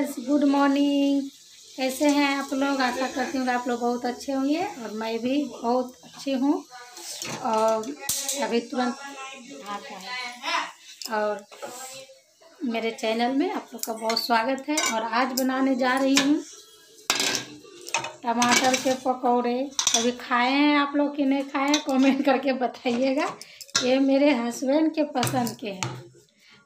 Friends good morning कैसे हैं आप लोग, आशा करती हूँ आप लोग बहुत अच्छे होंगे और मैं भी बहुत अच्छी हूँ। और अभी तुरंत आता है और मेरे चैनल में आप लोग का बहुत स्वागत है और आज बनाने जा रही हूँ टमाटर के पकौड़े। कभी खाए हैं आप लोग कि नहीं खाए कमेंट करके बताइएगा। ये मेरे हस्बैंड के पसंद के हैं।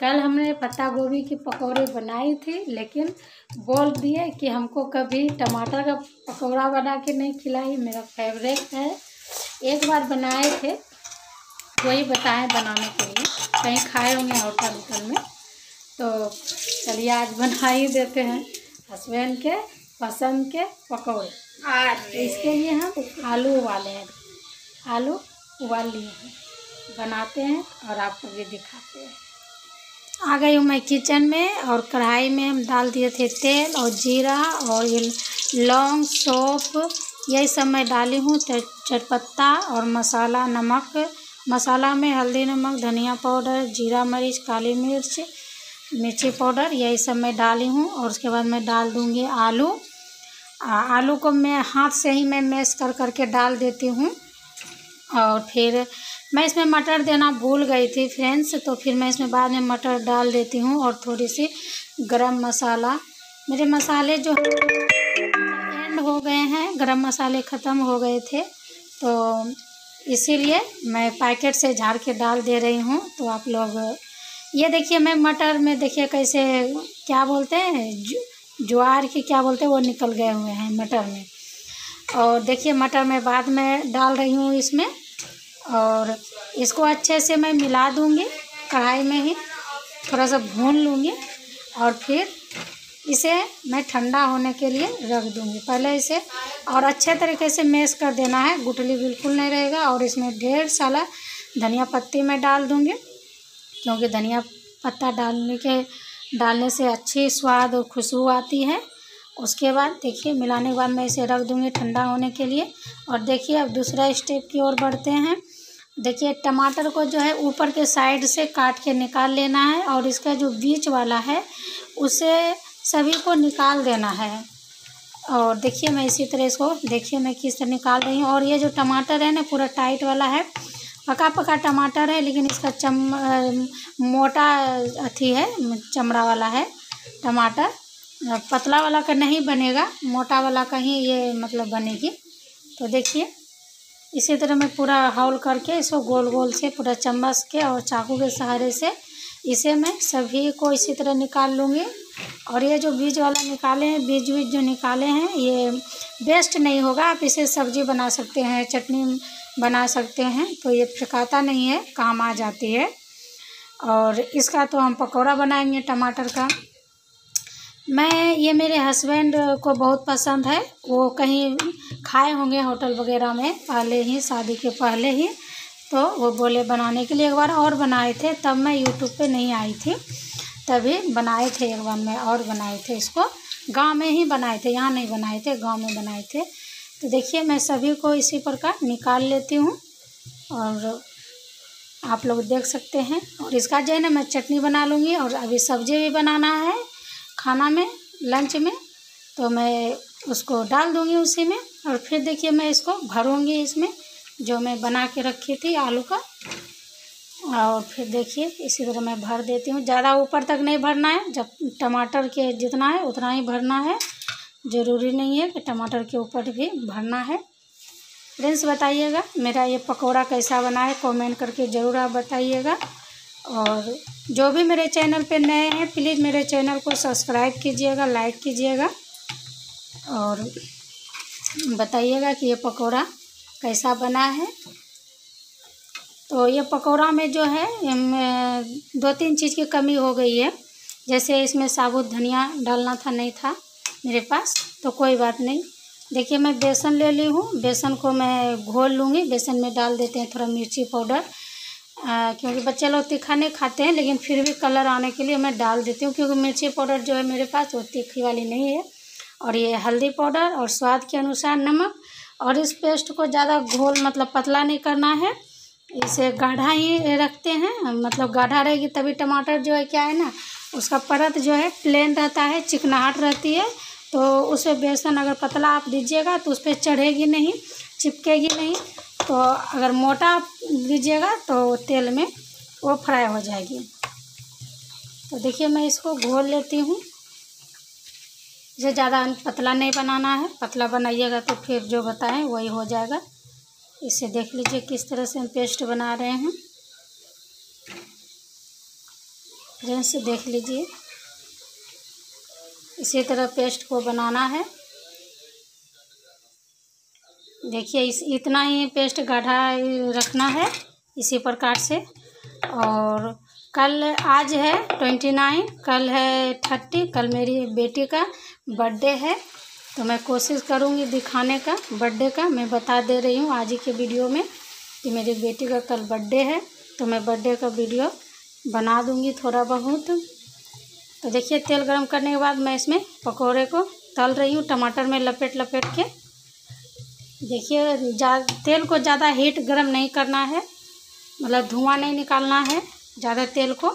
कल हमने पत्ता गोभी की पकौड़े बनाई थी लेकिन बोल दिए कि हमको कभी टमाटर का पकौड़ा बना के नहीं खिलाई मेरा फेवरेट है। एक बार बनाए थे वही बताएँ बनाने के लिए। कहीं खाए होंगे होटल होटल में। तो चलिए आज बना ही देते हैं हस्बैंड के पसंद के पकौड़े। तो इसके लिए हम आलू उबाले हैं। आलू उबाल लिए हैं। बनाते हैं और आपको भी दिखाते हैं। आ गई हूँ मैं किचन में और कढ़ाई में हम डाल दिए थे तेल और जीरा और ये लौंग सौंफ यही सब मैं डाली हूँ चटपत्ता और मसाला नमक। मसाला में हल्दी नमक धनिया पाउडर जीरा मरीच काली मिर्च मिर्ची पाउडर यही सब मैं डाली हूँ और उसके बाद मैं डाल दूँगी आलू। आ, आलू को मैं हाथ से ही मैं मैश कर करके डाल देती हूँ और फिर मैं इसमें मटर देना भूल गई थी फ्रेंड्स तो फिर मैं इसमें बाद में मटर डाल देती हूँ और थोड़ी सी गरम मसाला। मेरे मसाले जो एंड हो गए हैं, गरम मसाले ख़त्म हो गए थे तो इसीलिए मैं पैकेट से झाड़ के डाल दे रही हूँ। तो आप लोग, ये देखिए मैं मटर में देखिए कैसे, क्या बोलते हैं ज्वार की क्या बोलते हैं, वो निकल गए हुए हैं मटर में। और देखिए मटर मैं बाद में डाल रही हूँ इसमें। और इसको अच्छे से मैं मिला दूँगी, कढ़ाई में ही। थोड़ा सा भून लूँगी और फिर इसे मैं ठंडा होने के लिए रख दूँगी। पहले इसे और अच्छे तरीके से मैश कर देना है गुटली बिल्कुल नहीं रहेगा और इसमें ढेर सारा धनिया पत्ती मैं डाल दूँगी, क्योंकि धनिया पत्ता डालने के, डालने से अच्छी स्वाद और खुशबू आती है। उसके बाद देखिए, मिलाने के बाद मैं इसे रख दूँगी ठंडा होने के लिए। और देखिए, अब दूसरा स्टेप की ओर बढ़ते हैं। देखिए, टमाटर को जो है ऊपर के साइड से काट के निकाल लेना है और इसका जो बीच वाला है, उसे सभी को निकाल देना है। और देखिए, मैं इसी तरह इसको, देखिए मैं किस तरह निकाल रही हूँ। और ये जो टमाटर है ना, पूरा टाइट वाला है। पका पका टमाटर है, लेकिन इसका चम मोटा अथी है, चमड़ा वाला है टमाटर। पतला वाला का नहीं बनेगा, मोटा वाला का ही ये मतलब बनेगी। तो देखिए। इसी तरह मैं पूरा हॉल करके इसको गोल गोल से, पूरा चम्मच के और चाकू के सहारे से इसे मैं सभी को इसी तरह निकाल लूँगी। और ये जो बीज वाला निकाले हैं, बीज बीज जो निकाले हैं, ये बेस्ट नहीं होगा। आप इसे सब्ज़ी बना सकते हैं, चटनी बना सकते हैं तो ये फेंकाता नहीं है, काम आ जाती है। और इसका तो हम पकौड़ा बनाएँगे टमाटर का। मैं, ये मेरे हस्बैंड को बहुत पसंद है। वो कहीं खाए होंगे होटल वगैरह में, पहले ही, शादी के पहले ही। तो वो बोले, बनाने के लिए एक बार और बनाए थे। तब मैं यूट्यूब पे नहीं आई थी। तभी बनाए थे एक बार, मैं और बनाए थे इसको। गाँव में ही बनाए थे, यहाँ नहीं बनाए थे, गाँव में बनाए थे। तो देखिए, मैं सभी को इसी प्रकार निकाल लेती हूँ। और आप लोग देख सकते हैं। और इसका जो है ना, मैं चटनी बना लूँगी और अभी सब्ज़ी भी बनाना है। खाना में लंच में तो मैं उसको डाल दूँगी उसी में और फिर देखिए मैं इसको भरूँगी इसमें, जो मैं बना के रखी थी आलू का। और फिर देखिए इसी तरह मैं भर देती हूँ। ज़्यादा ऊपर तक नहीं भरना है, जब टमाटर के जितना है उतना ही भरना है। ज़रूरी नहीं है कि टमाटर के ऊपर भी भरना है। फ्रेंड्स बताइएगा, मेरा ये पकौड़ा कैसा बना है? कमेंट करके ज़रूर आप बताइएगा। और जो भी मेरे चैनल पे नए हैं प्लीज़ मेरे चैनल को सब्सक्राइब कीजिएगा लाइक कीजिएगा और बताइएगा कि ये पकौड़ा कैसा बना है। तो ये पकौड़ा में जो है दो तीन चीज़ की कमी हो गई है। जैसे इसमें साबुत धनिया डालना था, नहीं था मेरे पास तो कोई बात नहीं। देखिए, मैं बेसन ले ली हूँ, बेसन को मैं घोल लूँगी, बेसन में डाल देते हैं थोड़ा मिर्ची पाउडर। क्योंकि बच्चे लोग तीखा नहीं खाते हैं, लेकिन फिर भी कलर आने के लिए मैं डाल देती हूँ, क्योंकि मिर्ची पाउडर जो है मेरे पास वो तीखी वाली नहीं है। और ये हल्दी पाउडर और स्वाद के अनुसार नमक और इस पेस्ट को ज़्यादा घोल मतलब पतला नहीं करना है। इसे गाढ़ा ही रखते हैं मतलब गाढ़ा रहेगी तभी टमाटर जो है क्या है ना, उसका परत जो है प्लेन रहता है, चिकनाहट रहती है। तो उसमें बेसन अगर पतला आप दीजिएगा तो उस पर चढ़ेगी नहीं, चिपकेगी नहीं। तो अगर मोटा लीजिएगा तो तेल में वो फ्राई हो जाएगी। तो देखिए मैं इसको घोल लेती हूँ। इसे ज़्यादा पतला नहीं बनाना है। पतला बनाइएगा तो फिर जो बताएँ वही हो जाएगा। इसे देख लीजिए किस तरह से हम पेस्ट बना रहे हैं। फ्रेंड्स देख लीजिए। इसी तरह पेस्ट को बनाना है। देखिए, इस, इतना ही पेस्ट गाढ़ा रखना है इसी प्रकार से। और कल आज है ट्वेंटी नाइन, कल है थर्टी, कल मेरी बेटी का बर्थडे है। तो मैं कोशिश करूँगी दिखाने का, बर्थडे का। मैं बता दे रही हूँ आज ही के वीडियो में कि मेरी बेटी का कल बर्थडे है। तो मैं बर्थडे का वीडियो बना दूँगी थोड़ा बहुत। तो देखिए, तेल गरम करने के बाद मैं इसमें पकौड़े को तल रही हूँ टमाटर में लपेट लपेट के। देखिए तेल को ज़्यादा हीट गर्म नहीं करना है। मतलब धुआँ नहीं निकालना है, ज़्यादा तेल को।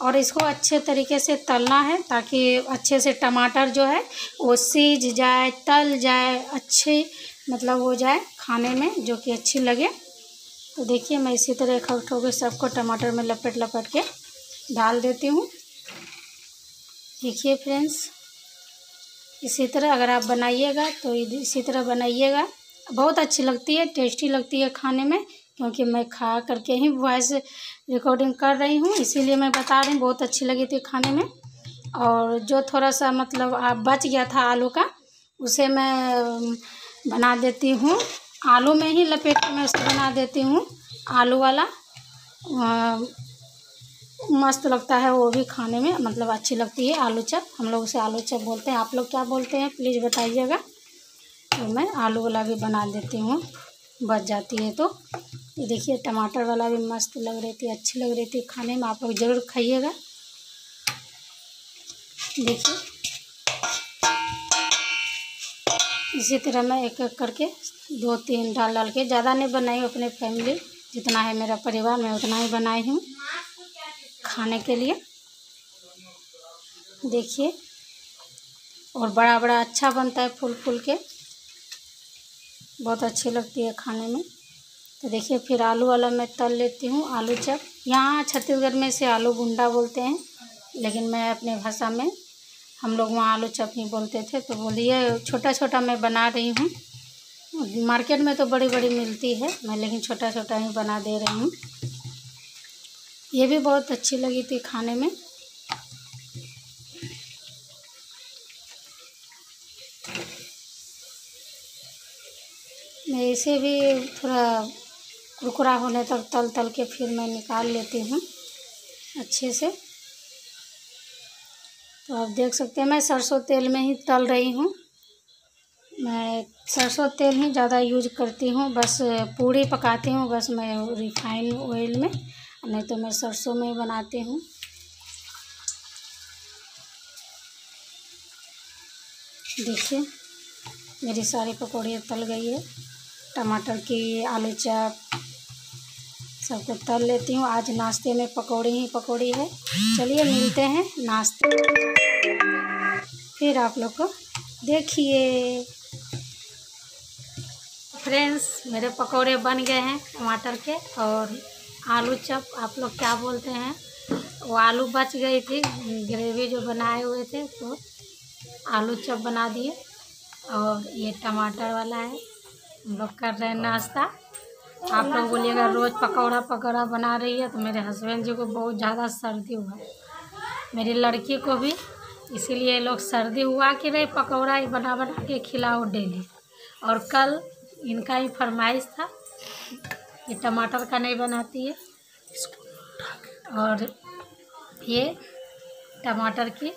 और इसको अच्छे तरीके से तलना है, ताकि अच्छे से टमाटर जो है, वो सीज जाए, तल जाए, अच्छे मतलब हो जाए खाने में, जो कि अच्छी लगे। तो देखिए, मैं इसी तरह इकट्ठो के सबको टमाटर में लपेट लपेट के डाल देती हूँ। देखिए फ्रेंड्स इसी तरह अगर आप बनाइएगा तो इसी तरह बनाइएगा। बहुत अच्छी लगती है टेस्टी लगती है खाने में, क्योंकि मैं खा करके ही वॉइस रिकॉर्डिंग कर रही हूँ, इसीलिए मैं बता रही हूँ, बहुत अच्छी लगी थी खाने में। और जो थोड़ा सा मतलब आप बच गया था आलू का, उसे मैं बना देती हूँ। आलू में ही लपेट मैं उसे बना देती हूँ, आलू वाला। मस्त लगता है वो भी खाने में मतलब अच्छी लगती है आलू चप। हम लोग उसे आलू चप बोलते हैं। आप लोग क्या बोलते हैं? प्लीज़ बताइएगा। तो मैं आलू वाला भी बना देती हूँ। बच जाती है तो। ये देखिए, टमाटर वाला भी मस्त लग रही थी, अच्छी लग रही थी खाने में, आप लोग ज़रूर खाइएगा। देखिए। इसी तरह मैं एक एक करके दो तीन डाल डाल के, ज़्यादा नहीं बनाई अपने फैमिली, जितना है मेरा परिवार, मैं उतना ही बनाई हूँ खाने के लिए। देखिए, और बड़ा बड़ा अच्छा बनता है फूल फूल के। बहुत अच्छी लगती है खाने में। तो देखिए, फिर आलू वाला मैं तल लेती हूँ, आलू चप। यहाँ छत्तीसगढ़ में से आलू गुंडा बोलते हैं, लेकिन मैं अपने भाषा में हम लोग वहाँ आलू चप ही बोलते थे। तो बोलिए छोटा छोटा मैं बना रही हूँ। मार्केट में तो बड़ी बड़ी मिलती है, मैं लेकिन छोटा छोटा ही बना दे रही हूँ। ये भी बहुत अच्छी लगी थी खाने में। मैं इसे भी थोड़ा कुरकुरा होने तक तल तल के फिर मैं निकाल लेती हूँ अच्छे से। तो आप देख सकते हैं, मैं सरसों तेल में ही तल रही हूँ। मैं सरसों तेल ही ज़्यादा यूज़ करती हूँ, बस पूड़ी पकाती हूँ, बस मैं रिफाइन ऑयल में, नहीं तो मैं सरसों में ही बनाती हूँ। देखिए, मेरी सारी पकौड़ियाँ तल गई है। टमाटर की आलू चप, सबको तल लेती हूँ। आज नाश्ते में पकौड़ी ही पकौड़ी है। चलिए मिलते हैं नाश्ते फिर आप लोग को देखिए। फ्रेंड्स, मेरे पकौड़े बन गए हैं टमाटर के और आलू चप, आप लोग क्या बोलते हैं? वो आलू बच गई थी, ग्रेवी जो बनाए हुए थे तो आलू चप बना दिए और ये टमाटर वाला है। हम लोग कर रहे हैं नाश्ता। आप लोग बोलिएगा, रोज़ पकौड़ा पकौड़ा बना रही है तो मेरे हस्बैंड जी को बहुत ज़्यादा सर्दी हुआ मेरी लड़की को भी, इसीलिए लोग सर्दी हुआ कि नहीं, पकौड़ा ही बना बना के खिलाओ डेली और कल इनका ही फरमाइश था ये टमाटर का नहीं बनाती है। और ये टमाटर की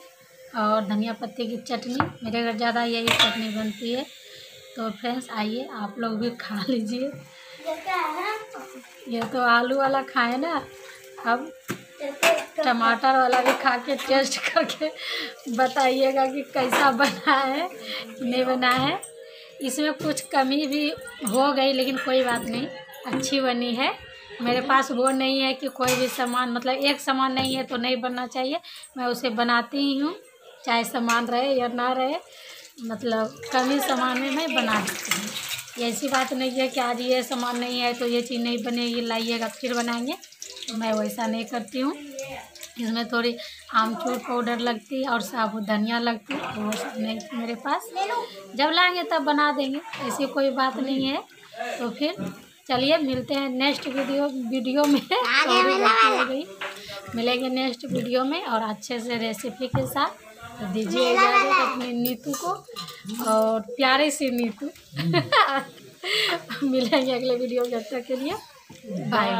और धनिया पत्ती की चटनी, मेरे घर ज़्यादा यही चटनी बनती है। तो फ्रेंड्स आइए आप लोग भी खा लीजिए। ये तो आलू वाला खाए ना? अब टमाटर वाला भी खा के टेस्ट करके बताइएगा कि कैसा बना है नहीं बना है। इसमें कुछ कमी भी हो गई लेकिन कोई बात नहीं अच्छी बनी है। मेरे पास वो नहीं है कि कोई भी सामान मतलब एक सामान नहीं है तो नहीं बनना चाहिए। मैं उसे बनाती ही हूँ चाहे सामान रहे या ना रहे। मतलब कमी सामान में मैं बना देती हूँ। ऐसी बात नहीं है कि आज ये सामान नहीं है तो ये चीज़ नहीं बनेगी लाइएगा फिर बनाएँगे। तो मैं वैसा नहीं करती हूँ। इसमें थोड़ी आमचूर पाउडर लगती है और साबुत धनिया लगती है वो सब नहीं मेरे पास। जब लाएँगे तब बना देंगे ऐसी कोई बात नहीं है। तो फिर चलिए मिलते हैं नेक्स्ट वीडियो वीडियो में। हो गई। मिलेंगे नेक्स्ट वीडियो में और अच्छे से रेसिपी के साथ। तो दीजिए इजाज़त अपने नीतू को और प्यारे से नीतू। मिलेंगे अगले वीडियो में जब तक के लिए। बाय